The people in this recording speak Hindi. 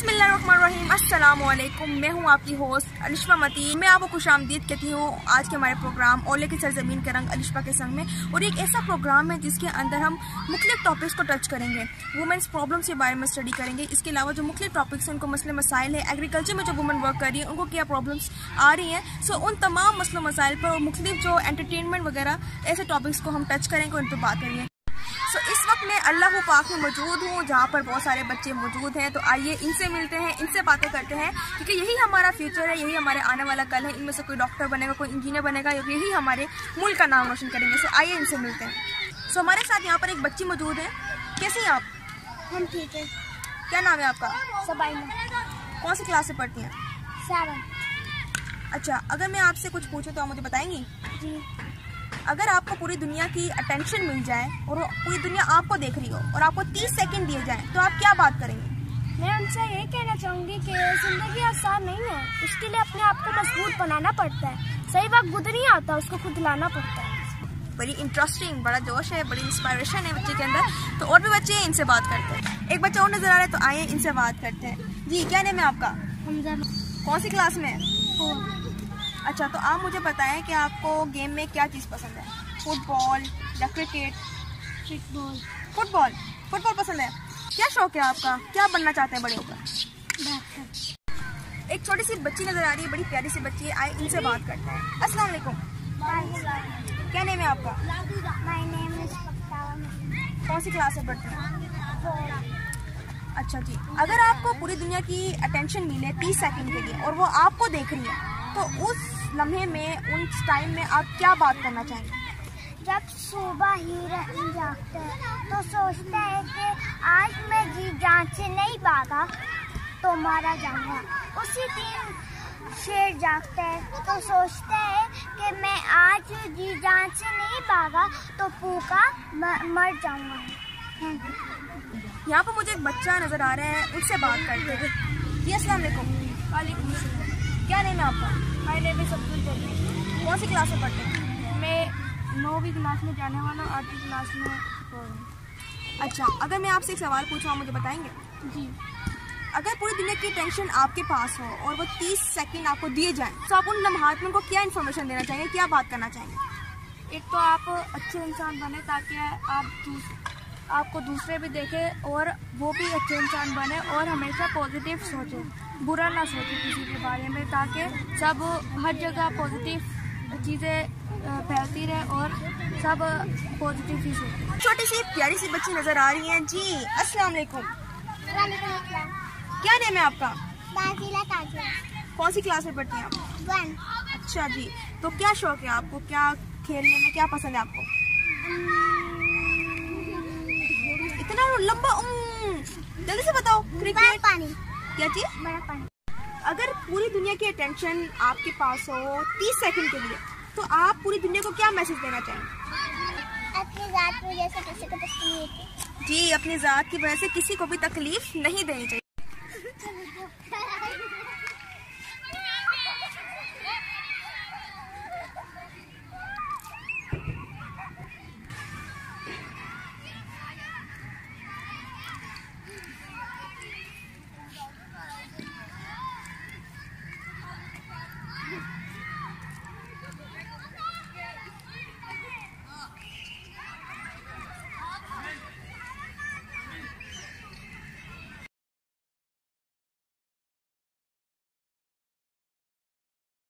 अस्सलाम वालेकुम मैं हूँ आपकी होस्ट अलिशा मती मैं आपको खुश आमदीद कहती हूँ, आज के हमारे प्रोग्राम ओले की सरजमीन के रंग अलिशा के संग में और एक ऐसा प्रोग्राम है जिसके अंदर हम मुख्तलिफ़ टॉपिक्स को टच करेंगे। वुमेंस प्रॉब्लम्स के बारे में स्टडी करेंगे। इसके अलावा जो मुख्तलिफ़ टॉपिक्स हैं, उनको मसले मसाइल है एग्रीकल्चर में जो वुमेन वर्क कर रही है, उनको क्या प्रॉब्लम्स आ रही हैं? सो उन तमाम मसलों मसाइल पर और जो एंटरटेनमेंट वगैरह, ऐसे टॉपिक्स को हम टच करेंगे उन पर बात करेंगे। सो so, इस वक्त मैं अल्लाह पाक में मौजूद हूँ जहाँ पर बहुत सारे बच्चे मौजूद हैं। तो आइए इनसे मिलते हैं इनसे बातें करते हैं क्योंकि यही हमारा फ्यूचर है यही हमारे आने वाला कल है। इनमें से कोई डॉक्टर बनेगा कोई इंजीनियर बनेगा यही हमारे मुल्क का नाम रोशन करेंगे। सो आइए इनसे मिलते हैं। सो so, हमारे साथ यहाँ पर एक बच्ची मौजूद है। कैसी हैं आप? हम ठीक है। क्या नाम है आपका? सबाइना। कौन सी क्लास से पढ़ती हैं? सेवन अच्छा अगर मैं आपसे कुछ पूछूँ तो आप मुझे बताएँगी? जी। अगर आपको पूरी दुनिया की अटेंशन मिल जाए और पूरी दुनिया आपको देख रही हो और आपको 30 सेकंड दिए जाए तो आप क्या बात करेंगे? मैं उनसे ये कहना चाहूँगी कि ज़िंदगी आसान नहीं है। उसके लिए अपने आप को मज़बूत बनाना पड़ता है। सही वक्त खुद नहीं आता उसको खुद लाना पड़ता है। बड़ी इंटरेस्टिंग बड़ा जोश है बड़ी इंस्पायरेशन है बच्चे के अंदर। तो और भी बच्चे हैं इनसे बात करते हैं। एक बच्चा और नज़र आ रहा है तो आइए इनसे बात करते हैं। जी क्या नेम है आपका? कौन सी क्लास में अच्छा तो आप मुझे बताएँ कि आपको गेम में क्या चीज़ पसंद है? फुटबॉल या क्रिकेट फुटबॉल फुटबॉल फुटबॉल पसंद है? क्या शौक है आपका? क्या बनना चाहते हैं बड़े होकर? एक छोटी सी बच्ची नज़र आ रही है बड़ी प्यारी सी बच्ची है। आए इनसे बात करते हैं। अस्सलाम वालेकुम। क्या नेम है आपका? माय नेम इज़ कौन सी क्लास में पढ़ते हैं? अच्छा जी। अगर आपको पूरी दुनिया की अटेंशन मिले तीस सेकंड के लिए और वो आपको देख रही है तो उस लम्हे में उस टाइम में आप क्या बात करना चाहेंगे? जब सुबह ही जागते हैं तो सोचते हैं कि आज मैं जी जान से नहीं भागा। तो मारा जाऊँगा उसी दिन शेर जागते हैं तो सोचते हैं कि मैं आज जी जान से नहीं भागा तो पूका मर जाऊँगा। यहाँ पर मुझे एक बच्चा नज़र आ रहा है उससे बात करते हैं जी अस्सलाम वालेकुम है आपका my name is Abdul Jalil कौन सी क्लास में पढ़ते हैं? मैं नौवीं क्लास में जाने वाला हूँ आठवीं क्लास में अच्छा अगर मैं आपसे एक सवाल पूछूँ आप मुझे बताएँगे? जी। अगर पूरी दुनिया की टेंशन आपके पास हो और वो तीस सेकंड आपको दिए जाएँ तो आप उन लम्हात में उनको क्या इन्फॉर्मेशन देना चाहेंगे? क्या बात करना चाहेंगे? एक तो आप अच्छे इंसान बने ताकि आप आपको दूसरे भी देखें और वो भी अच्छे इंसान बने और हमेशा पॉजिटिव सोचें बुरा ना सोचें किसी के बारे में ताकि सब हर जगह पॉजिटिव चीज़ें फैलती रहे और सब पॉजिटिव ही सोचें। छोटी सी प्यारी सी बच्ची नज़र आ रही हैं। जी अस्सलाम वालेकुम। क्या नेम है आपका? कौन सी क्लास में पढ़ती हैं आप? अच्छा जी तो क्या शौक है आपको? क्या खेलने में क्या पसंद है आपको? लंबा जल्दी से बताओ क्रिकेट पानी। क्या चीज़? बड़ा पानी। अगर पूरी दुनिया की अटेंशन आपके पास हो तीस सेकंड के लिए तो आप पूरी दुनिया को क्या मैसेज देना चाहेंगे? अपनी जात की वजह से किसी को तकलीफ़। जी अपनी जात की वजह से किसी को भी तकलीफ़ नहीं देनी चाहिए।